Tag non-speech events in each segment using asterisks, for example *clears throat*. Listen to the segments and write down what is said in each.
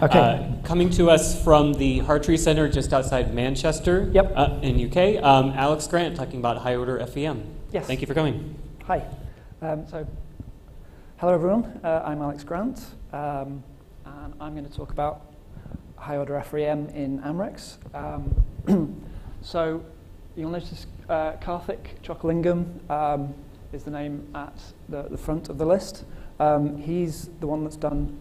Okay. Uh, coming to us from the Hartree Center just outside Manchester Yep. uh, in UK, um, Alex Grant talking about high order FEM. Yes. Thank you for coming. Hi. Um, so, hello everyone. Uh, I'm Alex Grant, um, and I'm going to talk about high order FEM in AMReX. Um, *clears throat* so, you'll notice uh, Karthik Chockalingam um, is the name at the, the front of the list. Um, he's the one that's done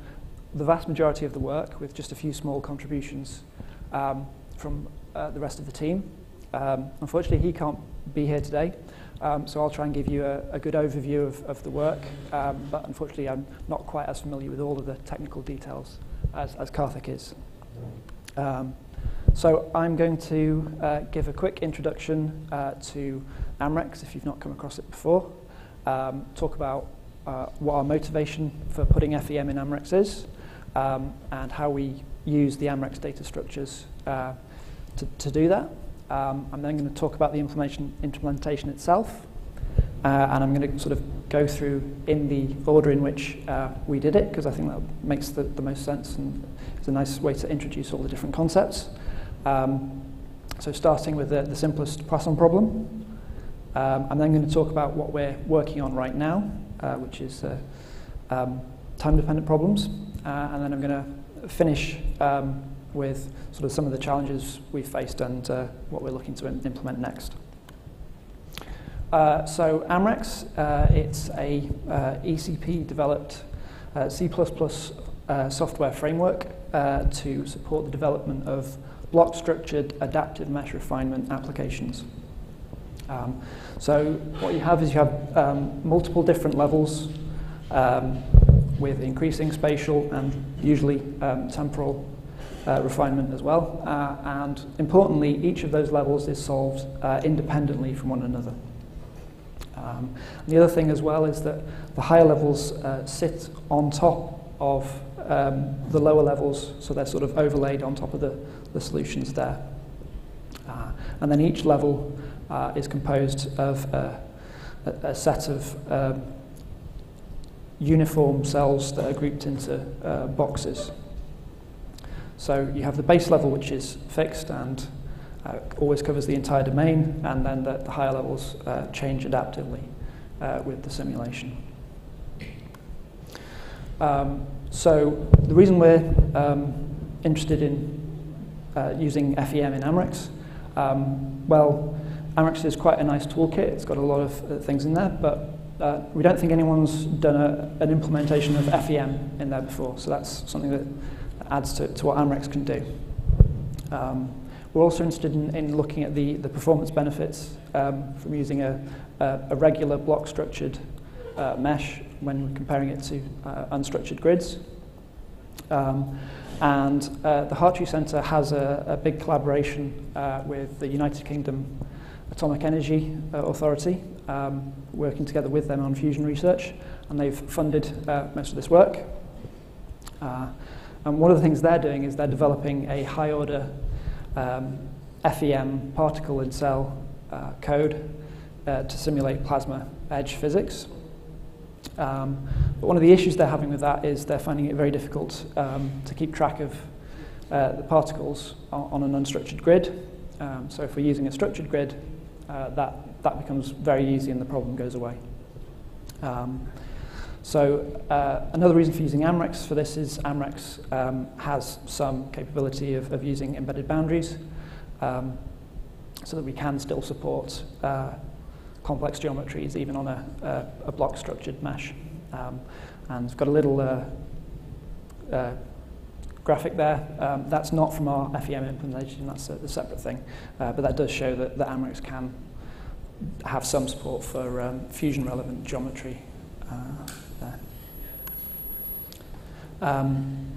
the vast majority of the work with just a few small contributions um, from uh, the rest of the team. Um, unfortunately, he can't be here today, um, so I'll try and give you a, a good overview of, of the work, um, but unfortunately, I'm not quite as familiar with all of the technical details as, as Karthik is. Um, so I'm going to uh, give a quick introduction uh, to AMReX if you've not come across it before, um, talk about uh, what our motivation for putting FEM in AMReX is, um, and how we use the AMReX data structures uh, to, to do that. Um, I'm then going to talk about the implementation, implementation itself, uh, and I'm going to sort of go through in the order in which uh, we did it, because I think that makes the, the most sense and it's a nice way to introduce all the different concepts. Um, so starting with the, the simplest Poisson problem, um, I'm then going to talk about what we're working on right now, uh, which is uh, um, time-dependent problems, uh, and then I'm going to finish um, with sort of some of the challenges we've faced and uh, what we're looking to im- implement next. Uh, so AMReX, uh, it's a uh, ECP developed uh, C++ uh, software framework to support the development of block structured adaptive mesh refinement applications. Um, so what you have is you have um, multiple different levels um, with increasing spatial and usually um, temporal uh, refinement as well. Uh, and importantly, each of those levels is solved uh, independently from one another. Um, the other thing as well is that the higher levels uh, sit on top of um, the lower levels, so they're sort of overlaid on top of the, the solutions there. Uh, and then each level uh, is composed of a, a set of um, uniform cells that are grouped into uh, boxes. So you have the base level, which is fixed and uh, always covers the entire domain, and then the, the higher levels uh, change adaptively uh, with the simulation. Um, so the reason we're um, interested in uh, using FEM in AMReX, um, well, AMReX is quite a nice toolkit. It's got a lot of uh, things in there, but uh, we don't think anyone's done a, an implementation of FEM in there before. So that's something that adds to, to what AMReX can do. Um, we're also interested in, in looking at the, the performance benefits um, from using a, a, a regular block structured uh, mesh when comparing it to uh, unstructured grids. Um, and uh, the Hartree Centre has a, a big collaboration uh, with the United Kingdom Atomic Energy uh, Authority, um, working together with them on fusion research, and they've funded uh, most of this work. Uh, and one of the things they're doing is they're developing a high order um, FEM particle and cell uh, code uh, to simulate plasma edge physics. Um, but one of the issues they're having with that is they're finding it very difficult um, to keep track of uh, the particles on, on an unstructured grid. Um, so if we're using a structured grid, uh, that, that becomes very easy and the problem goes away. Um, so uh, another reason for using AMReX for this is AMReX um, has some capability of, of using embedded boundaries um, so that we can still support uh, complex geometries even on a, a, a block structured mesh. Um, and it's got a little uh, uh, graphic there. Um, that's not from our FEM implementation, that's a, a separate thing. Uh, but that does show that, that can have some support for um, fusion relevant geometry uh, there. Um,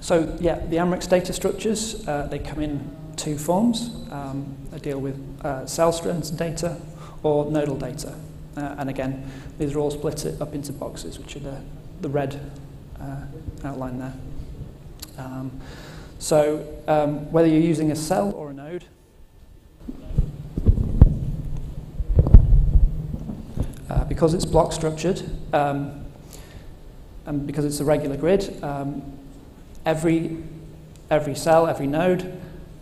so yeah, the AMReX data structures, uh, they come in two forms. Um, they deal with uh, cell strength data or nodal data. Uh, and again, these are all split up into boxes, which are the, the red uh, outline there. Um, so um, whether you're using a cell or a node, uh, because it's block structured, um, and because it's a regular grid, um, every every cell, every node,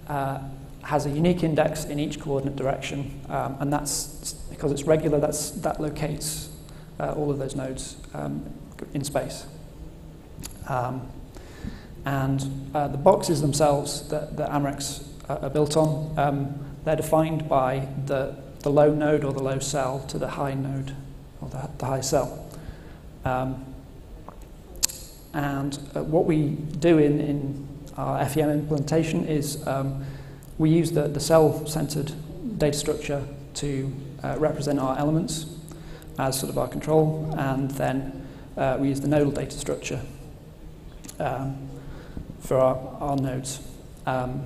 uh, has a unique index in each coordinate direction, um, and that's because it's regular. That's that locates uh, all of those nodes um, in space. Um, and uh, the boxes themselves that, that AMReX uh, are built on, um, they're defined by the, the low node or the low cell to the high node or the, the high cell. Um, and uh, what we do in, in our FEM implementation is um, we use the, the cell-centered data structure to uh, represent our elements as sort of our control, and then uh, we use the nodal data structure um, for our, our nodes um,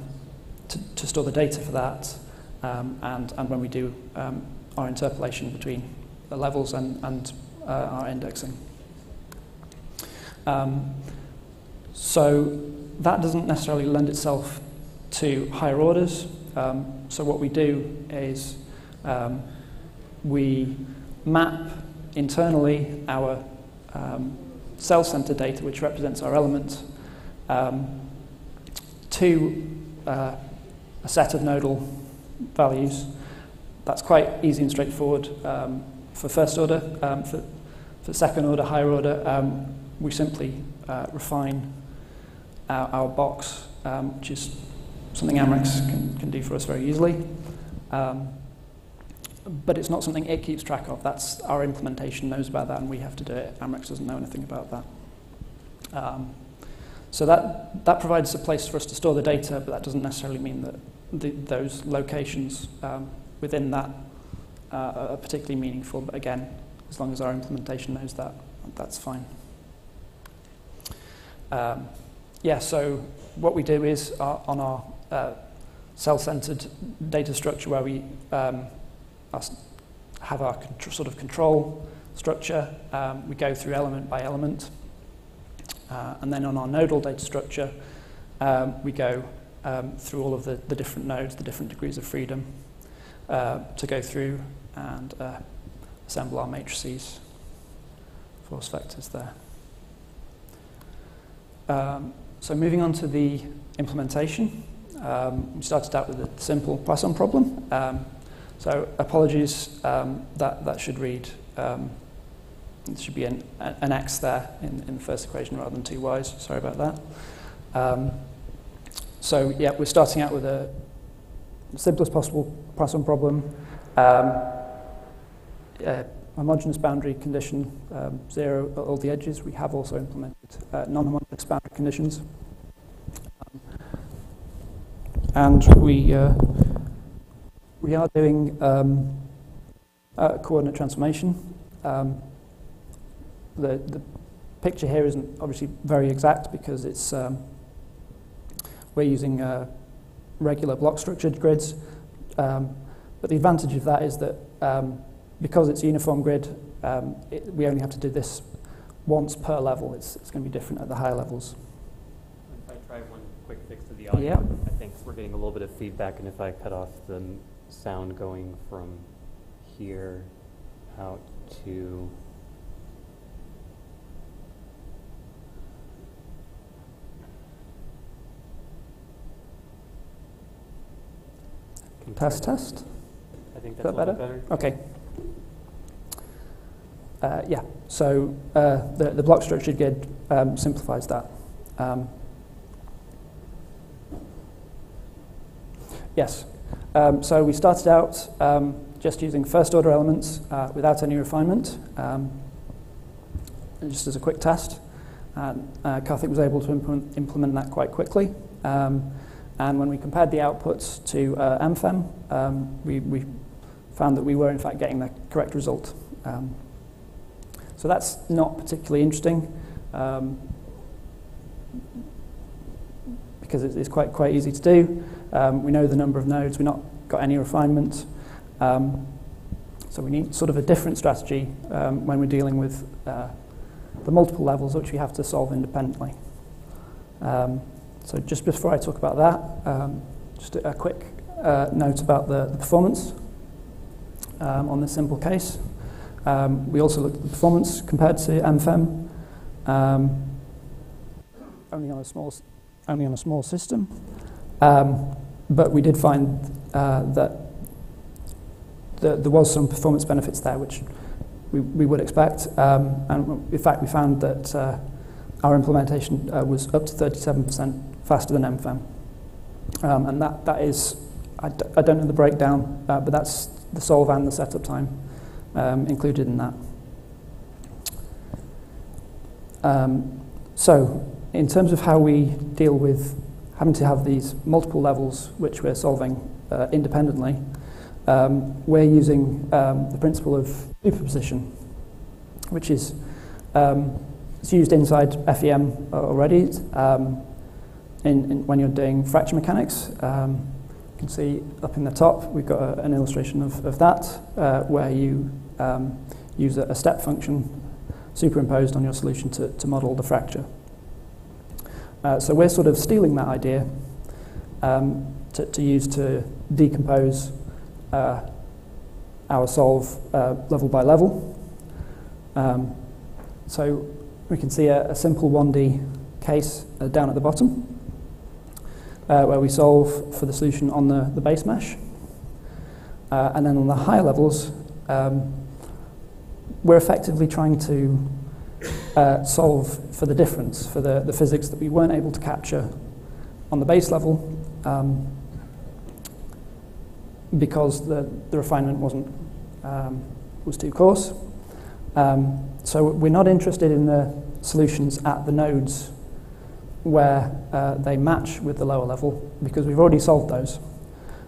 to, to store the data for that, um, and, and when we do um, our interpolation between the levels and, and uh, our indexing. Um, so that doesn't necessarily lend itself to higher orders. Um, so what we do is um, we map internally our um, cell center data, which represents our element, um, to uh, a set of nodal values. That's quite easy and straightforward um, for first order. Um, for, for second order, higher order, um, we simply uh, refine our, our box, um, which is something AMReX can, can do for us very easily. But it's not something it keeps track of. That's our implementation knows about that, and we have to do it. AMReX doesn't know anything about that. Um, so that, that provides a place for us to store the data, but that doesn't necessarily mean that the, those locations um, within that uh, are particularly meaningful. But again, as long as our implementation knows that, that's fine. Um, yeah, so what we do is uh, on our uh, cell-centered data structure where we um, have our sort of control structure. Um, we go through element by element. Uh, and then on our nodal data structure, um, we go um, through all of the, the different nodes, the different degrees of freedom, uh, to go through and uh, assemble our matrices, force vectors there. Um, so moving on to the implementation, um, we started out with a simple Poisson problem. Um, so apologies, um, that, that should read, um, there should be an, an x there in, in the first equation rather than two y's. Sorry about that. Um, so yeah, we're starting out with a simplest possible Poisson problem. Um, uh, homogeneous boundary condition, um, zero at all the edges. We have also implemented uh, non-homogeneous boundary conditions. Um, and we uh, we are doing um, a coordinate transformation. Um, the, the picture here isn't obviously very exact because it's um, we're using uh, regular block structured grids. Um, but the advantage of that is that um, because it's a uniform grid, um, it, we only have to do this once per level. It's, it's going to be different at the higher levels. If I try one quick fix to the audio, Yeah. I think we're getting a little bit of feedback, and if I cut off the sound going from here out to Can you try Test, test. I think that's that little better. Okay. Uh, yeah, so uh, the, the block structured grid um, simplifies that. Um, yes, um, so we started out um, just using first order elements uh, without any refinement, um, just as a quick test. And uh, Karthik was able to implement, implement that quite quickly. Um, and when we compared the outputs to uh, MFEM, um, we, we found that we were in fact getting the correct result. Um, so that's not particularly interesting um, because it's, quite quite easy to do. Um, we know the number of nodes. We've not got any refinement. Um, so we need sort of a different strategy um, when we're dealing with uh, the multiple levels which we have to solve independently. So just before I talk about that, um, just a, a quick uh, note about the, the performance um, on this simple case. Um, we also looked at the performance compared to MFEM, um, only on a small, only on a small system. Um, but we did find uh, that the, there was some performance benefits there, which we, we would expect. Um, and in fact, we found that uh, our implementation uh, was up to 37% faster than MFEM. Um, and that, that is, I d- I don't know the breakdown, uh, but that's the solve and the setup time um, included in that. Um, so, in terms of how we deal with having to have these multiple levels which we're solving uh, independently, um, we're using um, the principle of superposition, which is um, it's used inside FEM already. Um, in, in, when you're doing fracture mechanics, um, you can see up in the top we've got a, an illustration of, of that, uh, where you um, use a, a step function superimposed on your solution to, to model the fracture. Uh, so we're sort of stealing that idea um, to, to use to decompose uh, our solve uh, level by level. Um, so we can see a, a simple 1D case uh, down at the bottom uh, where we solve for the solution on the, the base mesh. Uh, and then on the higher levels, um, we're effectively trying to uh, solve for the difference, for the, the physics that we weren't able to capture on the base level um, because the, the refinement wasn't, um, was too coarse. Um, so we're not interested in the solutions at the nodes where uh, they match with the lower level because we've already solved those.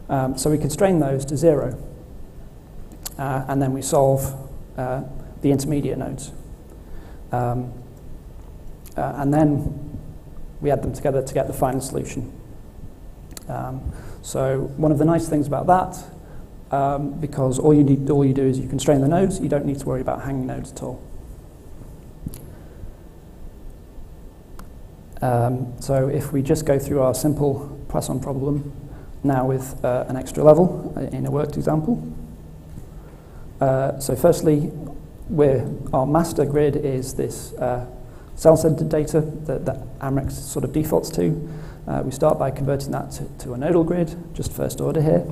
Um, so we constrain those to zero. Uh, and then we solve uh, the intermediate nodes. Um, uh, and then we add them together to get the final solution. Um, so one of the nice things about that, um, because all you, need, all you do is you constrain the nodes, you don't need to worry about hanging nodes at all. Um, so if we just go through our simple Poisson problem now with uh, an extra level uh, in a worked example. Uh, so firstly, we're, our master grid is this uh, cell-centered data that, that AMReX sort of defaults to. Uh, we start by converting that to, to, a nodal grid, just first order here.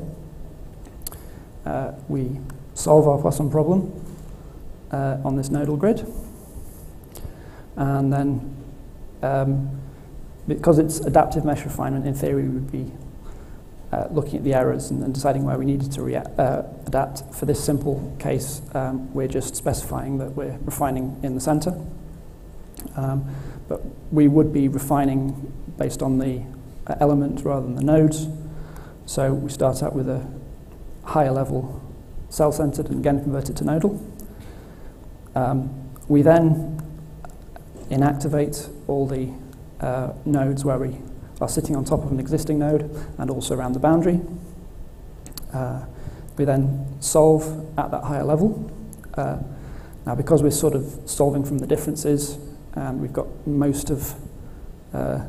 Uh, we solve our Poisson problem on this nodal grid. And then um, because it's adaptive mesh refinement, in theory, we would be uh, looking at the errors and, and, deciding where we needed to uh, adapt. For this simple case, um, we're just specifying that we're refining in the center. Um, but we would be refining based on the uh, element rather than the nodes. So we start out with a higher level cell-centered and again convert it to nodal. Um, we then inactivate all the uh, nodes where we are sitting on top of an existing node and also around the boundary. Uh, we then solve at that higher level. Uh, now, because we're sort of solving from the differences, and we've got most of uh,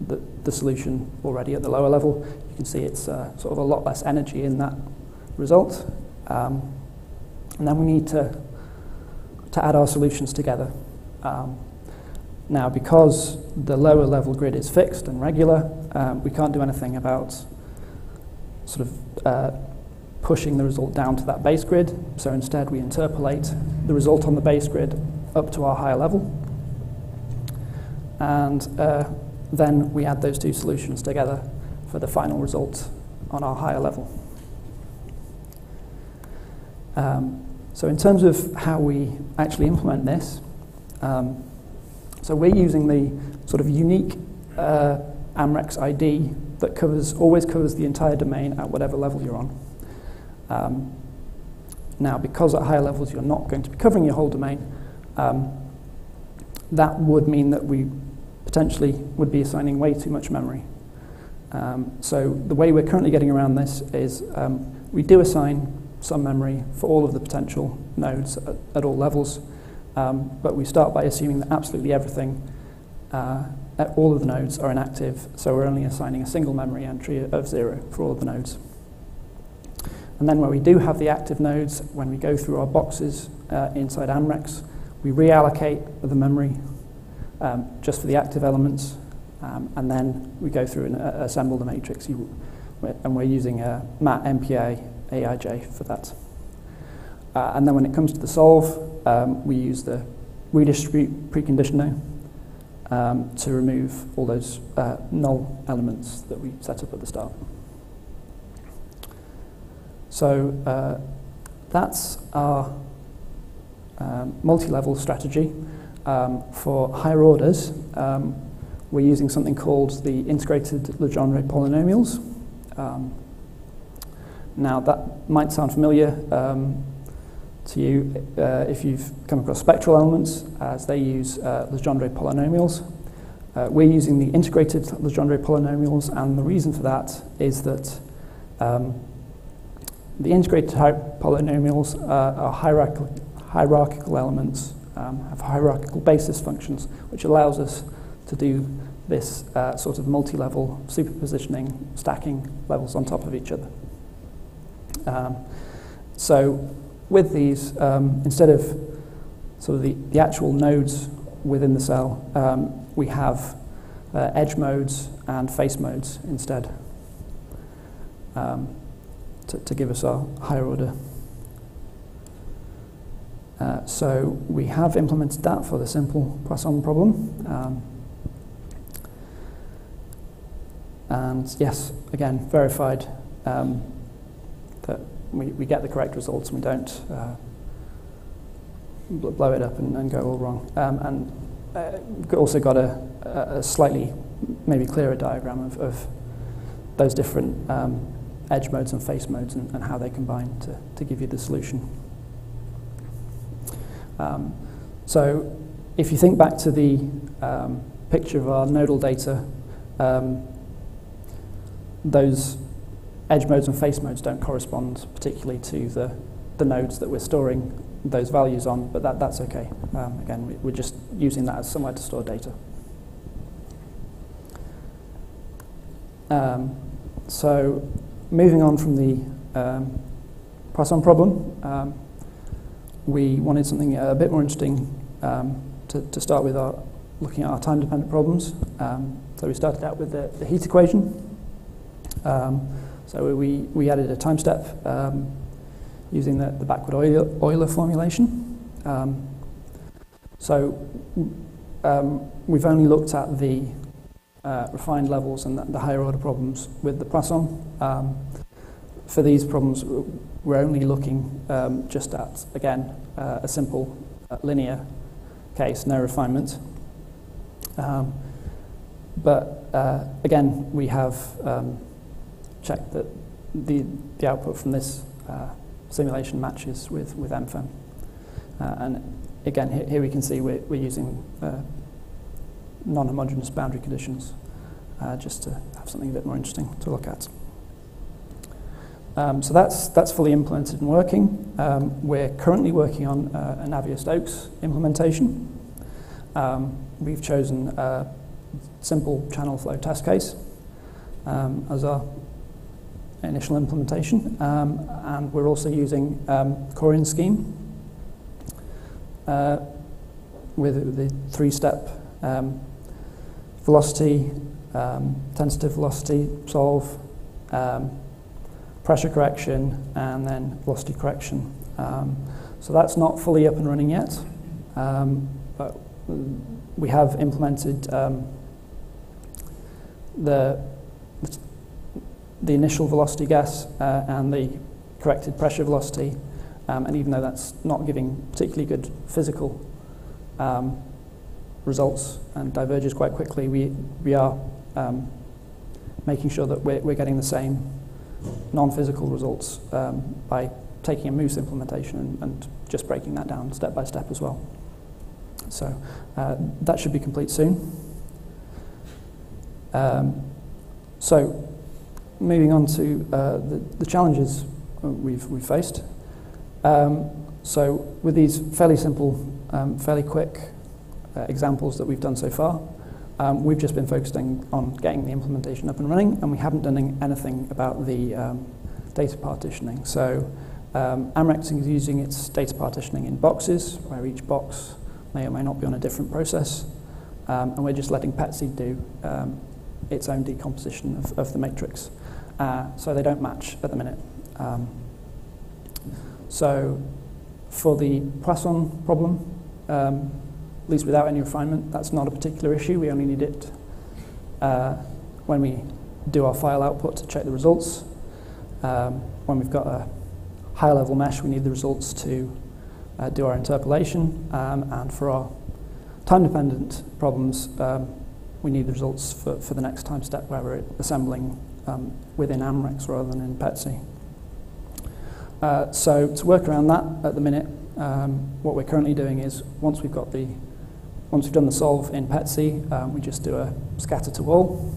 the, the solution already at the lower level, you can see it's uh, sort of a lot less energy in that result. Um, and then we need to, to add our solutions together. Um, now, because the lower level grid is fixed and regular, um, we can't do anything about sort of uh, pushing the result down to that base grid. So instead, we interpolate the result on the base grid up to our higher level. And uh, then we add those two solutions together for the final result on our higher level. Um, so in terms of how we actually implement this, um, so we're using the sort of unique uh, AMReX ID that covers always covers the entire domain at whatever level you're on. Um, now, because at higher levels you're not going to be covering your whole domain, um, that would mean that we potentially would be assigning way too much memory. Um, so the way we're currently getting around this is um, we do assign some memory for all of the potential nodes at, at all levels, um, but we start by assuming that absolutely everything, uh, all of the nodes are inactive, so we're only assigning a single memory entry of zero for all of the nodes. And then where we do have the active nodes, when we go through our boxes uh, inside AMReX, we reallocate the memory um, just for the active elements. Um, and then we go through and uh, assemble the matrix. You, and we're using a MATMPIAIJ for that. Uh, and then when it comes to the solve, um, we use the redistribute preconditioner um, to remove all those uh, null elements that we set up at the start. So uh, that's our um, multi-level strategy. Um, for higher orders, um, we're using something called the integrated Legendre polynomials. Um, now, that might sound familiar to you uh, if you've come across spectral elements, as they use uh, Legendre polynomials. Uh, we're using the integrated Legendre polynomials, and the reason for that is that um, the integrated polynomials are hierarchical, hierarchical elements, um, have hierarchical basis functions, which allows us to do this uh, sort of multi-level superpositioning, stacking levels on top of each other. Um, so with these, um, instead of sort of the, the actual nodes within the cell, um, we have uh, edge modes and face modes instead um, to, to give us our higher order. Uh, so we have implemented that for the simple Poisson problem. Um, and yes, again, verified um, that we, we get the correct results and we don't uh, blow it up and, and, go all wrong. Um, and uh, also got a, a, slightly maybe clearer diagram of, of those different um, edge modes and face modes and, and, how they combine to, to give you the solution. Um, so if you think back to the um, picture of our nodal data, um, those edge modes and face modes don't correspond particularly to the, the nodes that we're storing those values on, but that, that's okay. Um, again, we, we're just using that as somewhere to store data. Um, so moving on from the um, Poisson problem, um, we wanted something a bit more interesting um, to, to start with our, looking at our time-dependent problems. Um, so we started out with the, the heat equation. Um, so we, we added a time step um, using the, the backward Euler, formulation. Um, so um, we've only looked at the uh, refined levels and the, the, higher order problems with the Poisson. Um, for these problems, we're only looking um, just at, again, uh, a simple uh, linear case, no refinement. Um, but uh, again, we have um, checked that the, the output from this uh, simulation matches with, with MFEM. Uh, and again, here, here, we can see we're, we're using uh, non-homogeneous boundary conditions uh, just to have something a bit more interesting to look at. Um, so that's, that's fully implemented and working. Um, we're currently working on uh, a Navier-Stokes implementation. Um, we've chosen a simple channel flow test case um, as our initial implementation. Um, and we're also using um, Chorin scheme uh, with the three-step um, velocity, um, tentative velocity solve, um, pressure correction, and then velocity correction. Um, so that's not fully up and running yet, but we have implemented the the initial velocity guess uh, and the corrected pressure velocity. Um, and even though that's not giving particularly good physical um, results and diverges quite quickly, we, we are um, making sure that we're, we're getting the same non-physical results um, by taking a MOOSE implementation and, and, just breaking that down step by step as well. So uh, that should be complete soon. Um, so moving on to uh, the, the, challenges we've, we've faced. Um, so with these fairly simple, um, fairly quick uh, examples that we've done so far, um, we've just been focusing on getting the implementation up and running, and we haven't done anything about the um, data partitioning. So um, AMReX is using its data partitioning in boxes, where each box may or may not be on a different process. um, and we're just letting PETSc do um, its own decomposition of, of the matrix. Uh, so they don't match at the minute. Um, so for the Poisson problem, um, at least without any refinement, that's not a particular issue. We only need it uh, when we do our file output to check the results. Um, when we've got a higher level mesh, we need the results to uh, do our interpolation. Um, and for our time-dependent problems, um, we need the results for, for the next time step where we're assembling um, within AMReX rather than in PETSc. Uh, so to work around that at the minute, um, what we're currently doing is once we've got the once we've done the solve in PETSc, um, we just do a scatter to all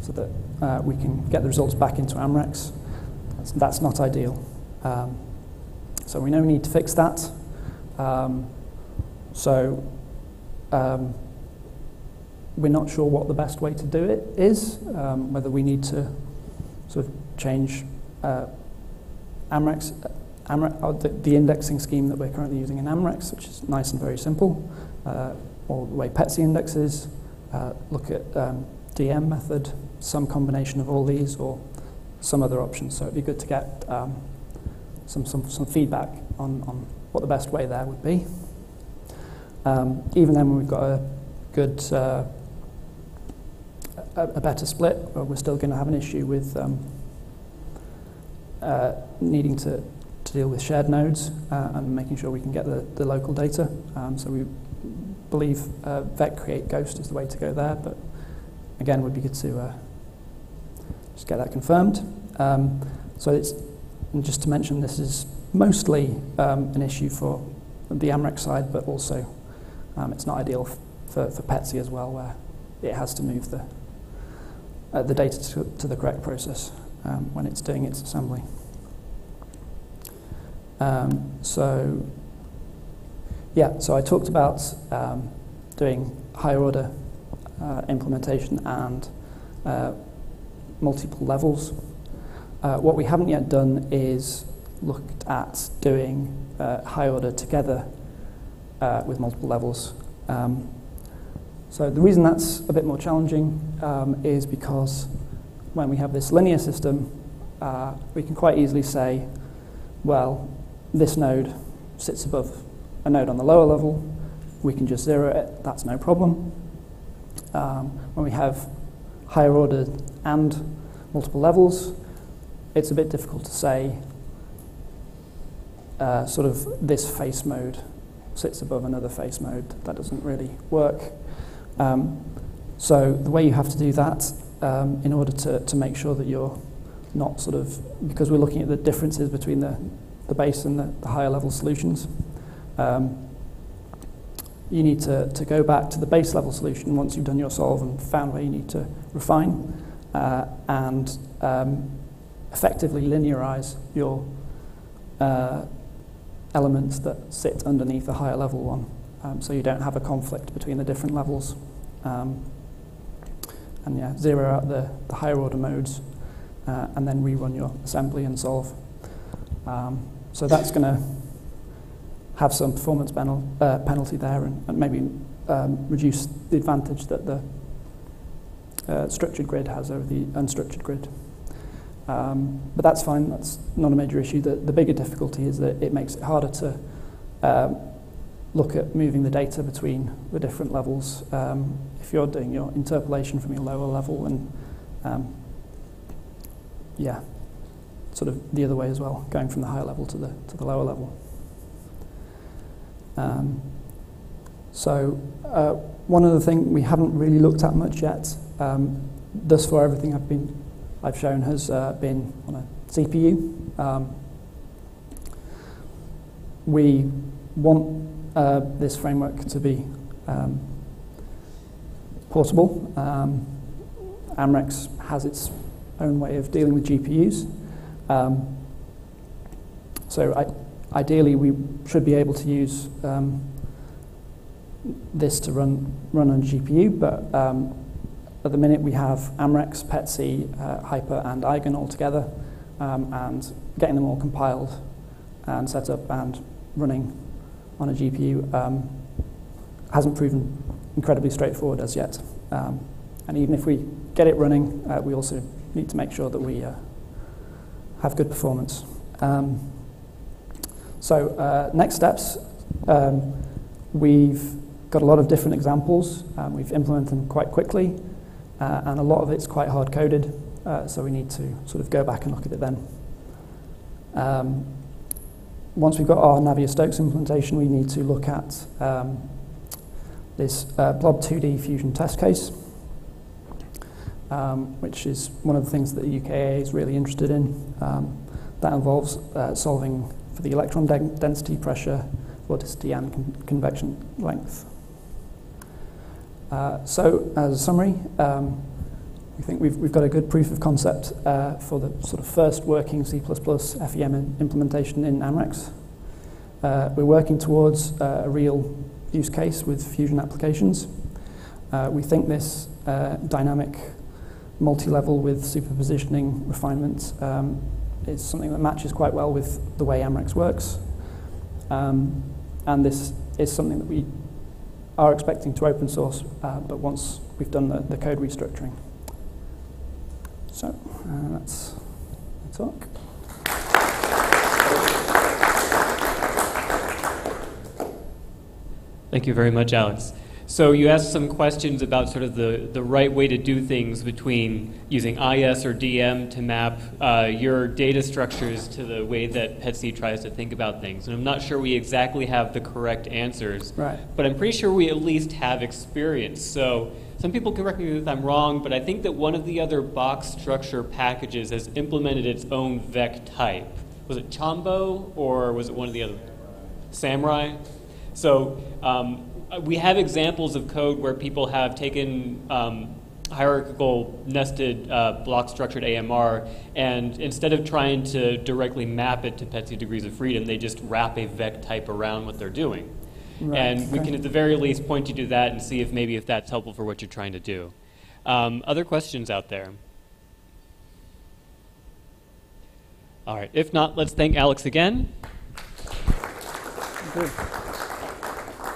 so that uh, we can get the results back into AMReX. That's, that's not ideal. Um, so we know we need to fix that. Um, so um, we're not sure what the best way to do it is, um, whether we need to sort of change uh, AMReX, AMReX uh, the, the, indexing scheme that we're currently using in AMReX, which is nice and very simple, uh, or the way PETSc indexes, uh, look at um, DM method, some combination of all these, or some other options. So it'd be good to get um, some, some, some feedback on, on what the best way there would be. Um, even then, when we've got a good, uh, a, a, better split, but we're still going to have an issue with um, uh, needing to, to deal with shared nodes uh, and making sure we can get the, the local data. Um, so we believe uh, vec create ghost is the way to go there, but again, would be good to uh, just get that confirmed. Um, so it's just to mention, this is mostly um, an issue for the AMReX side, but also um, it's not ideal for, for PETSc as well, where it has to move the, uh, the data to, to, the correct process um, when it's doing its assembly. Um, so, yeah, so I talked about um, doing higher order uh, implementation and uh, multiple levels. Uh, what we haven't yet done is looked at doing uh, high order together uh, with multiple levels. Um, so the reason that's a bit more challenging um, is because when we have this linear system, uh, we can quite easily say, well, this node sits above a node on the lower level, we can just zero it, that's no problem. Um, when we have higher order and multiple levels, it's a bit difficult to say uh, sort of this face mode sits above another face mode. That doesn't really work. Um, so the way you have to do that um, in order to, to make sure that you're not sort of, because we're looking at the differences between the, the base and the, the higher level solutions, um, you need to, to go back to the base level solution once you've done your solve and found where you need to refine uh, and um, effectively linearize your uh, elements that sit underneath the higher level one. Um, so you don't have a conflict between the different levels. Um, and yeah, zero out the, the higher order modes uh, and then rerun your assembly and solve. Um, so that's going to have some performance penal, uh, penalty there and, and maybe um, reduce the advantage that the uh, structured grid has over the unstructured grid. Um, but that's fine, that's not a major issue. The, the bigger difficulty is that it makes it harder to um, look at moving the data between the different levels. Um, if you're doing your interpolation from your lower level and um, yeah, sort of the other way as well, going from the higher level to the, to the lower level. Um, so uh, one other thing we haven't really looked at much yet, um, thus far everything I've been I've shown has uh, been on a CPU. Um, we want uh, this framework to be um, portable. Um, AMReX has its own way of dealing with GPUs. Um, so I, ideally, we should be able to use um, this to run, run on GPU, but um, at the minute, we have AMReX, PETSc, uh, Hypre, and Eigen all together, um, and getting them all compiled and set up and running on a GPU um, hasn't proven incredibly straightforward as yet. Um, and even if we get it running, uh, we also need to make sure that we uh, have good performance. Um, so uh, next steps, um, we've got a lot of different examples. Um, we've implemented them quite quickly, uh, and a lot of it's quite hard-coded, uh, so we need to sort of go back and look at it then. Once we've got our Navier-Stokes implementation, we need to look at um, this uh, Blob 2D fusion test case, um, which is one of the things that the UKA is really interested in. Um, that involves uh, solving for the electron de density, pressure, vorticity, and con convection length. Uh, so, as a summary, um, we think we've, we've got a good proof of concept uh, for the sort of first working C++ FEM implementation in AMReX. Uh, we're working towards uh, a real use case with Fusion applications. Uh, we think this uh, dynamic multi-level with superpositioning refinement um, is something that matches quite well with the way AMReX works. Um, and this is something that we are expecting to open source, uh, but once we've done the, the code restructuring. So uh, that's the talk. Thank you very much, Alex. So you asked some questions about sort of the, the right way to do things between using IS or DM to map uh, your data structures to the way that PETSc tries to think about things. And I'm not sure we exactly have the correct answers, right. but I'm pretty sure we at least have experience. So some people correct me if I'm wrong, but I think that one of the other box structure packages has implemented its own vec type. Was it Chombo or was it one of the other? Samurai? So um, we have examples of code where people have taken um, hierarchical nested uh, block structured AMR, and instead of trying to directly map it to PETSc degrees of freedom, they just wrap a vec type around what they're doing. Right. And we can at the very least point you to that and see if maybe if that's helpful for what you're trying to do. Um, other questions out there? All right, if not, let's thank Alex again. Good.